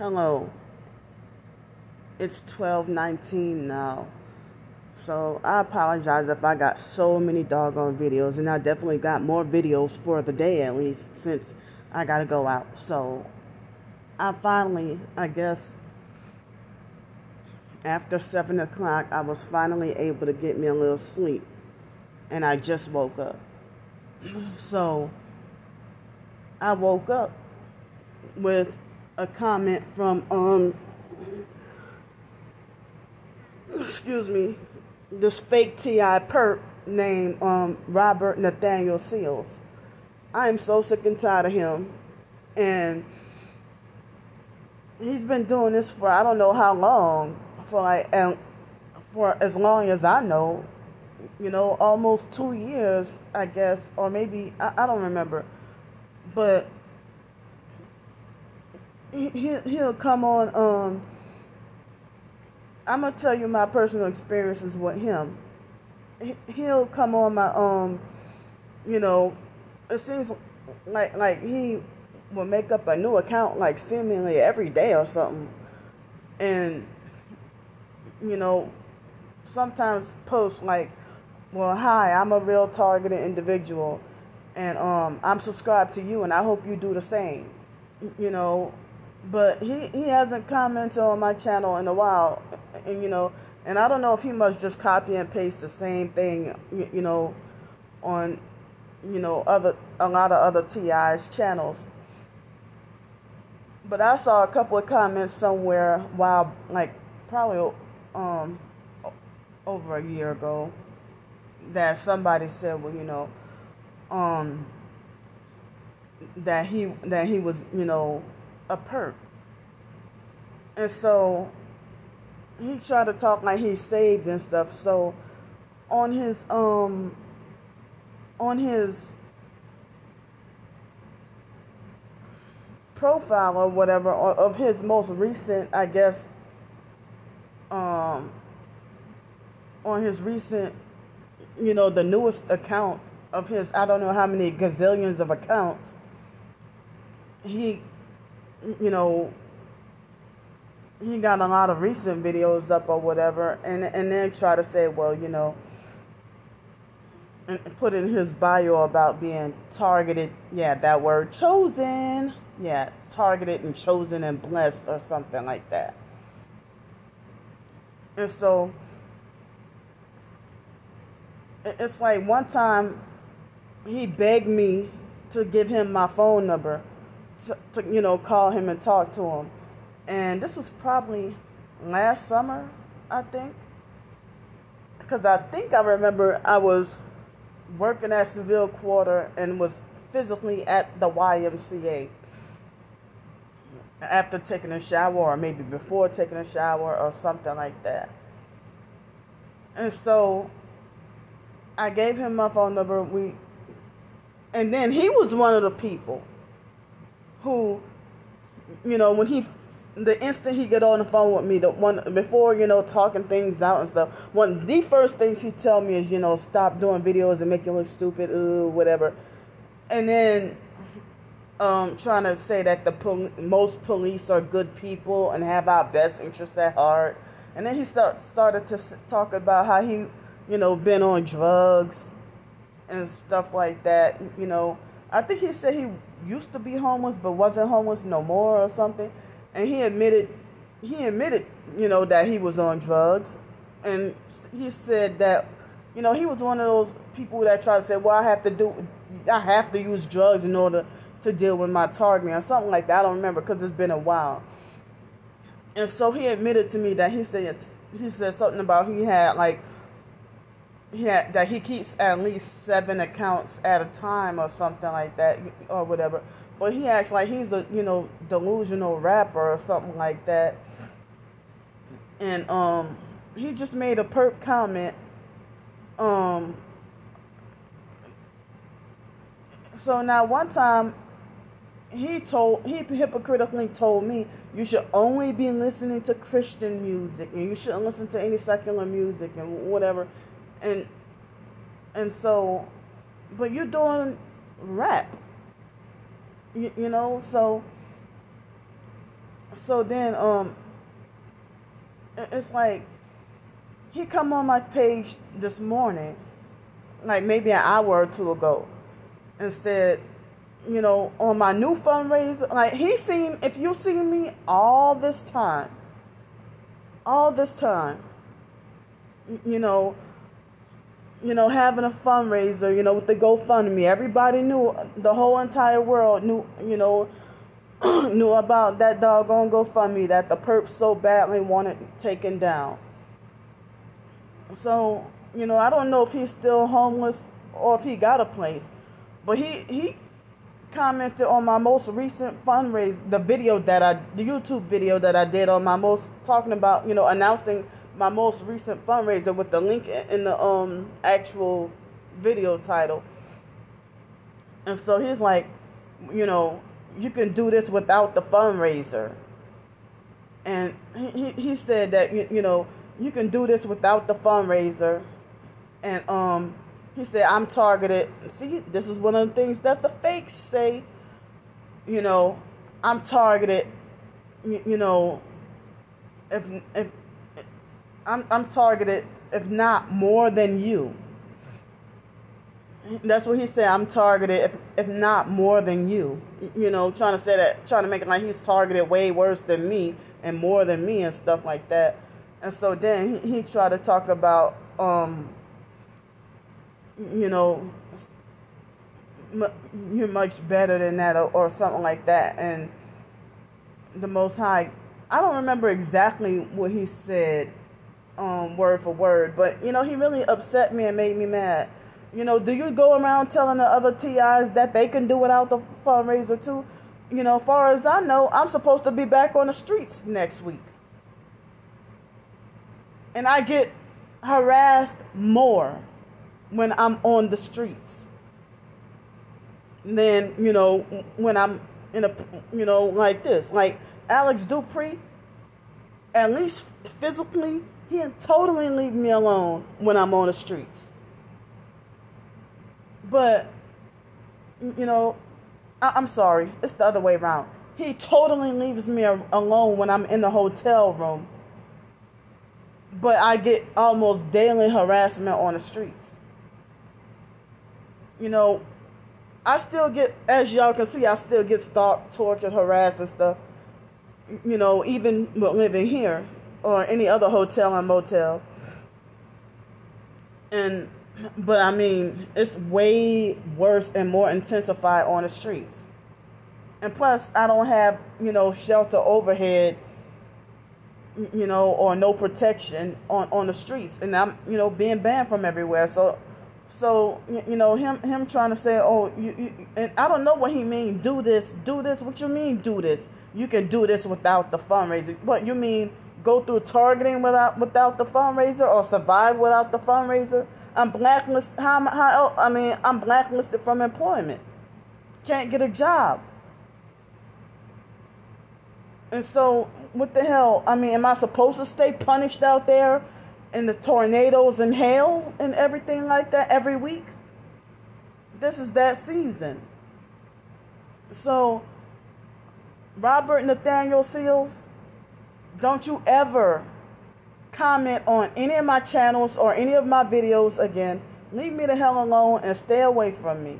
Hello. It's 12:19 now. So I apologize if I got so many doggone videos and I definitely got more videos for the day at least since I got to go out. So I finally, I guess after 7 o'clock, I was finally able to get me a little sleep. And I just woke up. So I woke up with a comment from um excuse me this fake TI perp named um Robert Nathaniel Seals. I am so sick and tired of him and he's been doing this for I don't know how long for like and for as long as I know you know almost two years I guess or maybe I, I don't remember but he, he'll come on um i'm gonna tell you my personal experiences with him. He'll come on my um you know it seems like like he will make up a new account like seemingly every day or something. And you know sometimes post like well hi i'm a real targeted individual and um i'm subscribed to you and i hope you do the same you know but he, he hasn't commented on my channel in a while and you know and i don't know if he must just copy and paste the same thing you, you know on you know other a lot of other ti's channels. But i saw a couple of comments somewhere while like probably um over a year ago that somebody said well you know um that he that he was you know a perp. And so he tried to talk like he's saved and stuff. So on his um on his profile or whatever of his most recent I guess um on his recent you know the newest account of his I don't know how many gazillions of accounts he you know, he got a lot of recent videos up or whatever, and and then try to say, well, you know, and put in his bio about being targeted. Yeah, that word chosen. Yeah, targeted and chosen and blessed or something like that. And so it's like one time he begged me to give him my phone number to, to, you know, call him and talk to him. And this was probably last summer, I think. Because I think I remember I was working at Seville Quarter and was physically at the YMCA after taking a shower or maybe before taking a shower or something like that. And so I gave him my phone number. We and then he was one of the people who, you know, when he, the instant he get on the phone with me, the one before you know talking things out and stuff, one the first things he tell me is you know stop doing videos and make you look stupid, uh, whatever, and then. Um, trying to say that the pol- most police are good people and have our best interests at heart, and then he start, started to talk about how he, you know, been on drugs and stuff like that. You know, I think he said he used to be homeless but wasn't homeless no more or something. And he admitted he admitted, you know, that he was on drugs. And he said that, you know, he was one of those people that try to say, well, I have to do, I have to use drugs in order to deal with my targeting or something like that. I don't remember because it's been a while. And so he admitted to me that he said he said something about he had like yeah, that he keeps at least seven accounts at a time or something like that or whatever. But he acts like he's a you know delusional rapper or something like that. And um, he just made a perp comment. Um. So now one time he told he hypocritically told me you should only be listening to Christian music and you shouldn't listen to any secular music and whatever and and so but you're doing rap you, you know so so then um it's like he come on my page this morning like maybe an hour or two ago and said you know on my new fundraiser like he seen if you see me all this time all this time you know you know, having a fundraiser, you know, with the GoFundMe. Everybody knew, the whole entire world knew, you know, knew about that doggone GoFundMe that the perps so badly wanted taken down. So, you know, I don't know if he's still homeless or if he got a place. But he, he commented on my most recent fundraiser, the video that I, the YouTube video that I did on my most, talking about, you know, announcing my most recent fundraiser with the link in the um actual video title. And so he's like, you know, you can do this without the fundraiser. And he, he said that, you, you know, you can do this without the fundraiser. And um, he said, I'm targeted. See, this is one of the things that the fakes say. You know, I'm targeted, you, you know, if, if I'm, I'm targeted, if not more than you. That's what he said. I'm targeted, if, if not more than you. You know, trying to say that, trying to make it like he's targeted way worse than me and more than me and stuff like that. And so then he, he tried to talk about, um, you know, you're much better than that or, or something like that. And the Most High, I don't remember exactly what he said um, word for word. But you know, he really upset me and made me mad. You know, do you go around telling the other TIs that they can do without the fundraiser too? You know, far as I know, I'm supposed to be back on the streets next week. And I get harassed more when I'm on the streets than, you know, when I'm in a, you know, like this. Like Alex Dupree, at least physically, he totally leave me alone when I'm on the streets. But, you know, I- am sorry, it's the other way around. He totally leaves me alone when I'm in the hotel room. But I get almost daily harassment on the streets. You know, I still get, as y'all can see, I still get stalked, tortured, harassed, and stuff. You know, even living here or any other hotel and motel. And but I mean, it's way worse and more intensified on the streets. And plus, I don't have, you know, shelter overhead, you know, or no protection on, on the streets. And I'm, you know, being banned from everywhere. So, so you know, him him trying to say, oh, you, you and I don't know what he mean. Do this, do this. What you mean, do this? You can do this without the fundraiser. What you mean? go through targeting without without the fundraiser or survive without the fundraiser. I'm blacklisted. How, how I mean, I'm blacklisted from employment. Can't get a job. And so, what the hell? I mean, am I supposed to stay punished out there in the tornadoes and hail and everything like that every week? This is that season. So, Robert Nathaniel Seals, don't you ever comment on any of my channels or any of my videos again. Leave me the hell alone and stay away from me.